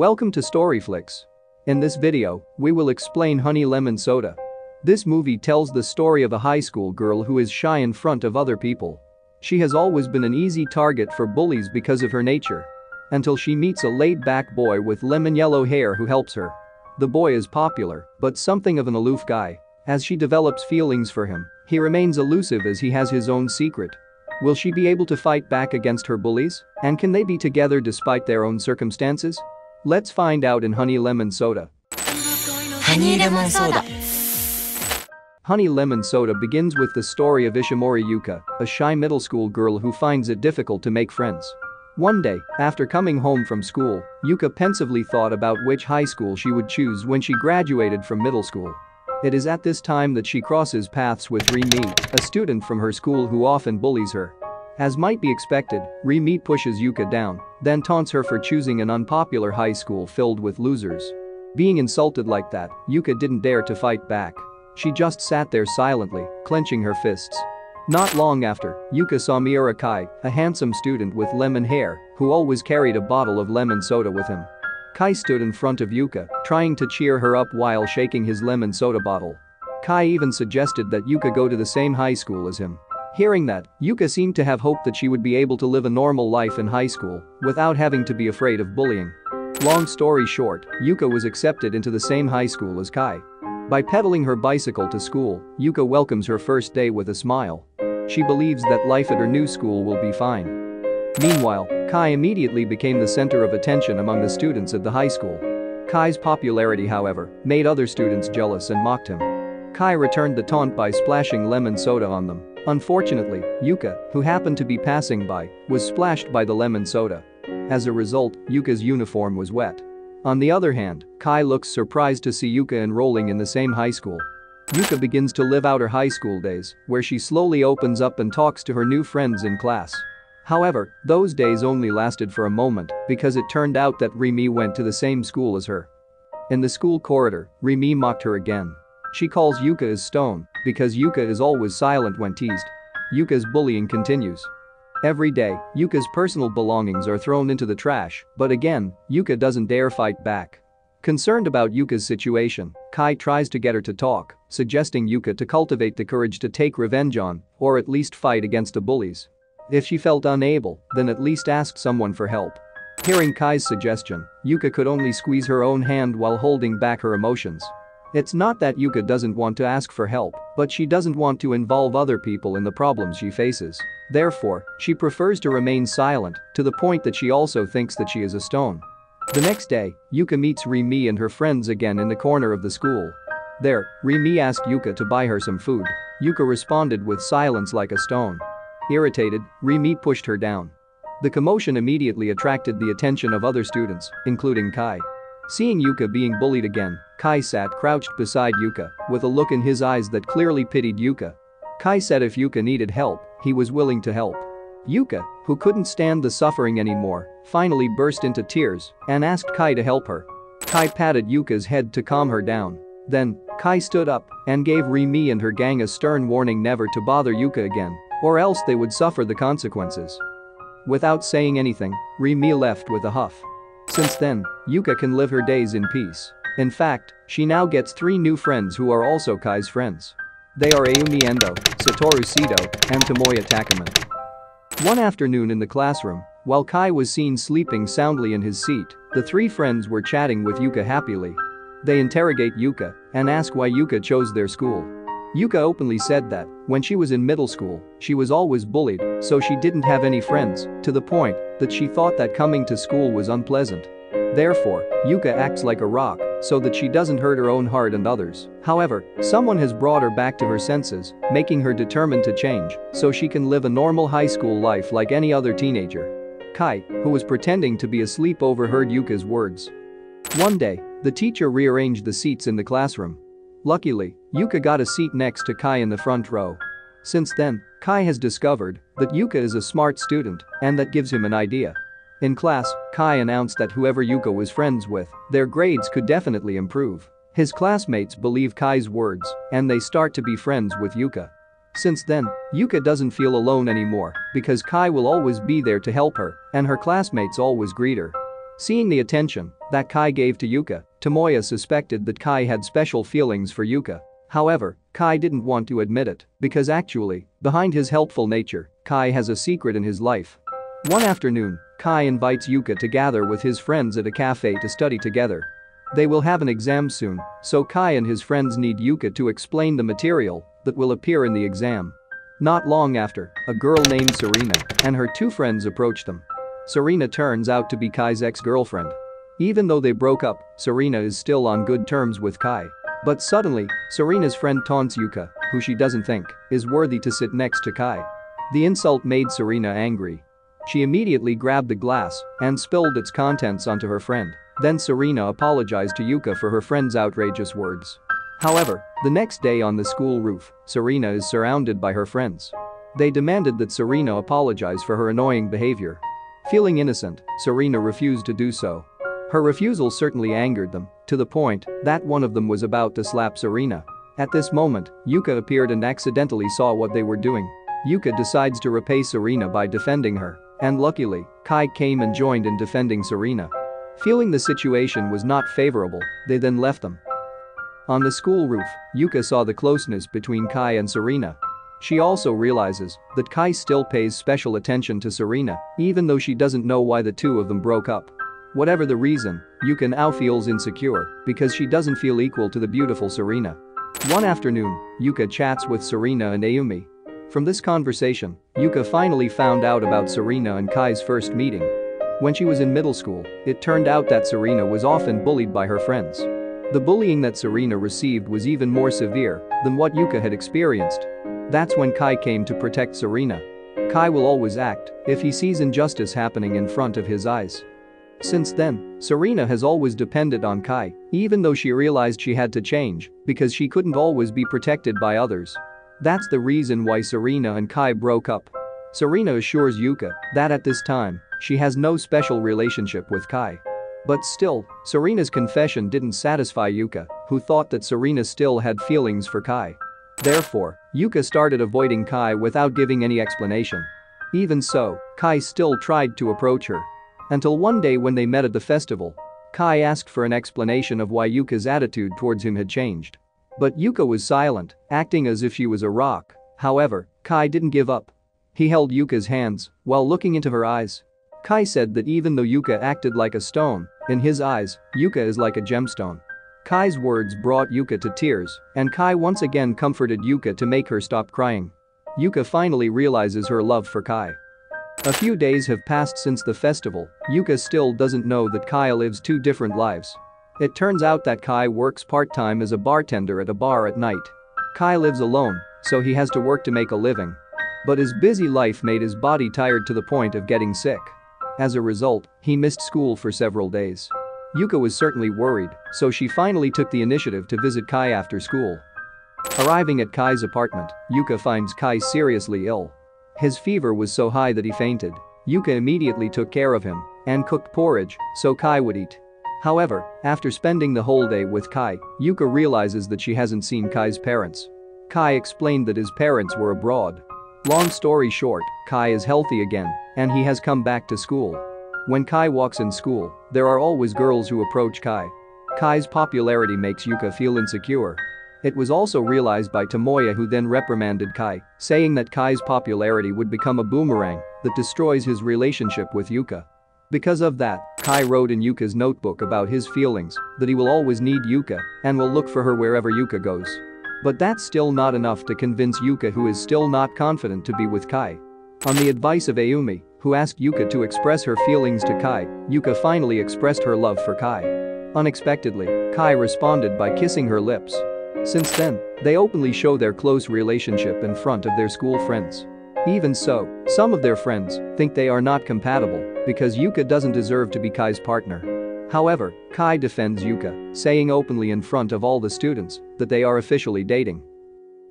Welcome to Storyflix. In this video, we will explain Honey Lemon Soda. This movie tells the story of a high school girl who is shy in front of other people. She has always been an easy target for bullies because of her nature. Until she meets a laid-back boy with lemon yellow hair who helps her. The boy is popular, but something of an aloof guy. As she develops feelings for him, he remains elusive as he has his own secret. Will she be able to fight back against her bullies? And can they be together despite their own circumstances? Let's find out in honey lemon soda. Honey lemon soda. Honey Lemon Soda begins with the story of Ishimori Yuka, a shy middle school girl who finds it difficult to make friends. One day, after coming home from school, Yuka pensively thought about which high school she would choose when she graduated from middle school. It is at this time that she crosses paths with Rimi, a student from her school who often bullies her. As might be expected, Rimi pushes Yuka down, then taunts her for choosing an unpopular high school filled with losers. Being insulted like that, Yuka didn't dare to fight back. She just sat there silently, clenching her fists. Not long after, Yuka saw Miura Kai, a handsome student with lemon hair, who always carried a bottle of lemon soda with him. Kai stood in front of Yuka, trying to cheer her up while shaking his lemon soda bottle. Kai even suggested that Yuka go to the same high school as him. Hearing that, Yuka seemed to have hope that she would be able to live a normal life in high school without having to be afraid of bullying. Long story short, Yuka was accepted into the same high school as Kai. By pedaling her bicycle to school, Yuka welcomes her first day with a smile. She believes that life at her new school will be fine. Meanwhile, Kai immediately became the center of attention among the students at the high school. Kai's popularity, however, made other students jealous and mocked him. Kai returned the taunt by splashing lemon soda on them. Unfortunately, Yuka, who happened to be passing by, was splashed by the lemon soda. As a result, Yuka's uniform was wet. On the other hand, Kai looks surprised to see Yuka enrolling in the same high school. Yuka begins to live out her high school days, where she slowly opens up and talks to her new friends in class. However, those days only lasted for a moment because it turned out that Rimi went to the same school as her. In the school corridor, Rimi mocked her again. She calls Yuka as stone because Yuka is always silent when teased. Yuka's bullying continues. Every day, Yuka's personal belongings are thrown into the trash, but again, Yuka doesn't dare fight back. Concerned about Yuka's situation, Kai tries to get her to talk, suggesting Yuka to cultivate the courage to take revenge on, or at least fight against the bullies. If she felt unable, then at least ask someone for help. Hearing Kai's suggestion, Yuka could only squeeze her own hand while holding back her emotions. It's not that Yuka doesn't want to ask for help, but she doesn't want to involve other people in the problems she faces. Therefore, she prefers to remain silent, to the point that she also thinks that she is a stone. The next day, Yuka meets Rimi and her friends again in the corner of the school. There, Rimi asked Yuka to buy her some food. Yuka responded with silence like a stone. Irritated, Rimi pushed her down. The commotion immediately attracted the attention of other students, including Kai. Seeing Yuka being bullied again, Kai sat crouched beside Yuka with a look in his eyes that clearly pitied Yuka. Kai said if Yuka needed help, he was willing to help. Yuka, who couldn't stand the suffering anymore, finally burst into tears and asked Kai to help her. Kai patted Yuka's head to calm her down. Then, Kai stood up and gave Rimi and her gang a stern warning never to bother Yuka again, or else they would suffer the consequences. Without saying anything, Rimi left with a huff. Since then, Yuka can live her days in peace. In fact, she now gets three new friends who are also Kai's friends. They are Ayumi Endo, Satoru Sato, and Tomoya Takaman. One afternoon in the classroom, while Kai was seen sleeping soundly in his seat, the three friends were chatting with Yuka happily. They interrogate Yuka and ask why Yuka chose their school. Yuka openly said that, when she was in middle school, she was always bullied, so she didn't have any friends, to the point that she thought that coming to school was unpleasant. Therefore, Yuka acts like a rock so that she doesn't hurt her own heart and others. However, someone has brought her back to her senses, making her determined to change so she can live a normal high school life like any other teenager. Kai, who was pretending to be asleep overheard Yuka's words. One day, the teacher rearranged the seats in the classroom. Luckily, Yuka got a seat next to Kai in the front row. Since then, Kai has discovered that Yuka is a smart student and that gives him an idea. In class, Kai announced that whoever Yuka was friends with, their grades could definitely improve. His classmates believe Kai's words and they start to be friends with Yuka. Since then, Yuka doesn't feel alone anymore because Kai will always be there to help her and her classmates always greet her. Seeing the attention that Kai gave to Yuka, Tomoya suspected that Kai had special feelings for Yuka. However, Kai didn't want to admit it because actually, behind his helpful nature, Kai has a secret in his life. One afternoon, Kai invites Yuka to gather with his friends at a cafe to study together. They will have an exam soon, so Kai and his friends need Yuka to explain the material that will appear in the exam. Not long after, a girl named Serena and her two friends approach them. Serena turns out to be Kai's ex-girlfriend. Even though they broke up, Serena is still on good terms with Kai. But suddenly, Serena's friend taunts Yuka, who she doesn't think is worthy to sit next to Kai. The insult made Serena angry. She immediately grabbed the glass and spilled its contents onto her friend. Then Serena apologized to Yuka for her friend's outrageous words. However, the next day on the school roof, Serena is surrounded by her friends. They demanded that Serena apologize for her annoying behavior. Feeling innocent, Serena refused to do so. Her refusal certainly angered them, to the point that one of them was about to slap Serena. At this moment, Yuka appeared and accidentally saw what they were doing. Yuka decides to repay Serena by defending her, and luckily, Kai came and joined in defending Serena. Feeling the situation was not favorable, they then left them. On the school roof, Yuka saw the closeness between Kai and Serena. She also realizes that Kai still pays special attention to Serena, even though she doesn't know why the two of them broke up. Whatever the reason, Yuka now feels insecure because she doesn't feel equal to the beautiful Serena. One afternoon, Yuka chats with Serena and Ayumi. From this conversation, Yuka finally found out about Serena and Kai's first meeting. When she was in middle school, it turned out that Serena was often bullied by her friends. The bullying that Serena received was even more severe than what Yuka had experienced. That's when Kai came to protect Serena. Kai will always act if he sees injustice happening in front of his eyes. Since then, Serena has always depended on Kai, even though she realized she had to change because she couldn't always be protected by others. That's the reason why Serena and Kai broke up. Serena assures Yuka that at this time, she has no special relationship with Kai. But still, Serena's confession didn't satisfy Yuka, who thought that Serena still had feelings for Kai. Therefore, Yuka started avoiding Kai without giving any explanation. Even so, Kai still tried to approach her until one day when they met at the festival. Kai asked for an explanation of why Yuka's attitude towards him had changed. But Yuka was silent, acting as if she was a rock. However, Kai didn't give up. He held Yuka's hands while looking into her eyes. Kai said that even though Yuka acted like a stone, in his eyes, Yuka is like a gemstone. Kai's words brought Yuka to tears, and Kai once again comforted Yuka to make her stop crying. Yuka finally realizes her love for Kai. A few days have passed since the festival, Yuka still doesn't know that Kai lives two different lives. It turns out that Kai works part-time as a bartender at a bar at night. Kai lives alone, so he has to work to make a living. But his busy life made his body tired to the point of getting sick. As a result, he missed school for several days. Yuka was certainly worried, so she finally took the initiative to visit Kai after school. Arriving at Kai's apartment, Yuka finds Kai seriously ill. His fever was so high that he fainted. Yuka immediately took care of him and cooked porridge so Kai would eat. However, after spending the whole day with Kai, Yuka realizes that she hasn't seen Kai's parents. Kai explained that his parents were abroad. Long story short, Kai is healthy again and he has come back to school. When Kai walks in school, there are always girls who approach Kai. Kai's popularity makes Yuka feel insecure it was also realized by Tomoya who then reprimanded Kai, saying that Kai's popularity would become a boomerang that destroys his relationship with Yuka. Because of that, Kai wrote in Yuka's notebook about his feelings, that he will always need Yuka and will look for her wherever Yuka goes. But that's still not enough to convince Yuka who is still not confident to be with Kai. On the advice of Ayumi, who asked Yuka to express her feelings to Kai, Yuka finally expressed her love for Kai. Unexpectedly, Kai responded by kissing her lips. Since then, they openly show their close relationship in front of their school friends. Even so, some of their friends think they are not compatible because Yuka doesn't deserve to be Kai's partner. However, Kai defends Yuka, saying openly in front of all the students that they are officially dating.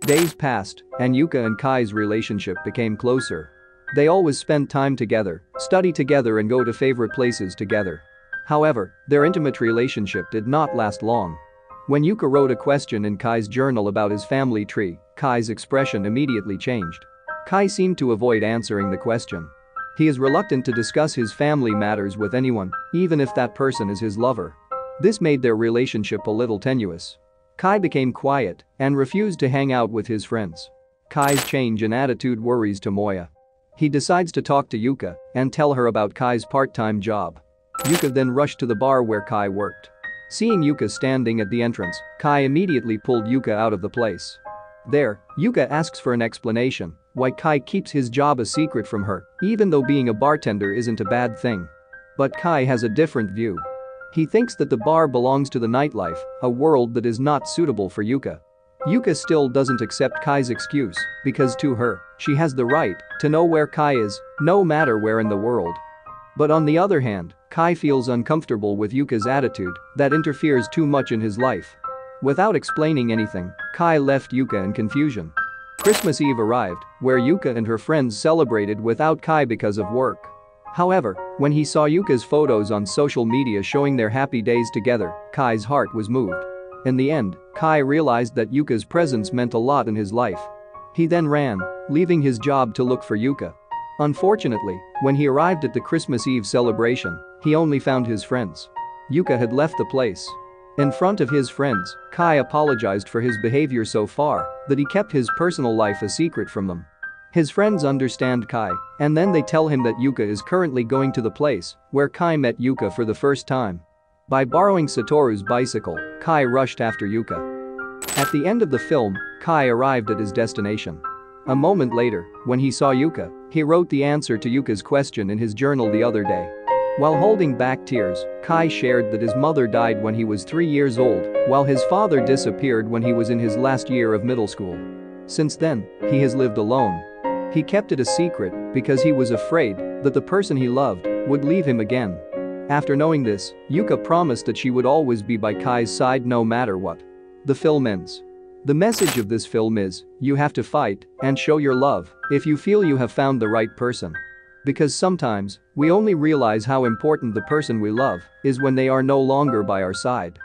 Days passed, and Yuka and Kai's relationship became closer. They always spent time together, study together and go to favorite places together. However, their intimate relationship did not last long. When Yuka wrote a question in Kai's journal about his family tree, Kai's expression immediately changed. Kai seemed to avoid answering the question. He is reluctant to discuss his family matters with anyone, even if that person is his lover. This made their relationship a little tenuous. Kai became quiet and refused to hang out with his friends. Kai's change in attitude worries Tomoya. He decides to talk to Yuka and tell her about Kai's part-time job. Yuka then rushed to the bar where Kai worked. Seeing Yuka standing at the entrance, Kai immediately pulled Yuka out of the place. There, Yuka asks for an explanation why Kai keeps his job a secret from her, even though being a bartender isn't a bad thing. But Kai has a different view. He thinks that the bar belongs to the nightlife, a world that is not suitable for Yuka. Yuka still doesn't accept Kai's excuse because to her, she has the right to know where Kai is, no matter where in the world. But on the other hand, Kai feels uncomfortable with Yuka's attitude that interferes too much in his life. Without explaining anything, Kai left Yuka in confusion. Christmas Eve arrived, where Yuka and her friends celebrated without Kai because of work. However, when he saw Yuka's photos on social media showing their happy days together, Kai's heart was moved. In the end, Kai realized that Yuka's presence meant a lot in his life. He then ran, leaving his job to look for Yuka. Unfortunately, when he arrived at the Christmas Eve celebration, he only found his friends. Yuka had left the place. In front of his friends, Kai apologized for his behavior so far that he kept his personal life a secret from them. His friends understand Kai, and then they tell him that Yuka is currently going to the place where Kai met Yuka for the first time. By borrowing Satoru's bicycle, Kai rushed after Yuka. At the end of the film, Kai arrived at his destination. A moment later, when he saw Yuka, he wrote the answer to Yuka's question in his journal the other day. While holding back tears, Kai shared that his mother died when he was three years old, while his father disappeared when he was in his last year of middle school. Since then, he has lived alone he kept it a secret because he was afraid that the person he loved would leave him again. After knowing this, Yuka promised that she would always be by Kai's side no matter what. The film ends. The message of this film is, you have to fight and show your love if you feel you have found the right person. Because sometimes, we only realize how important the person we love is when they are no longer by our side.